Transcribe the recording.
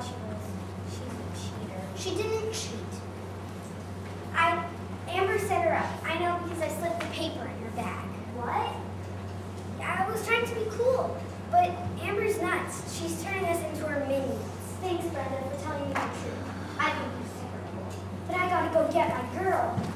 thought she was she's a cheater. She didn't cheat. I Amber set her up. I know because I slipped the paper in her bag. What? I was trying to be cool, but Amber's nuts. She's turning us into her minions. Thanks, Brenda, for telling me the truth. I think you're super cool. But I gotta go get my girl.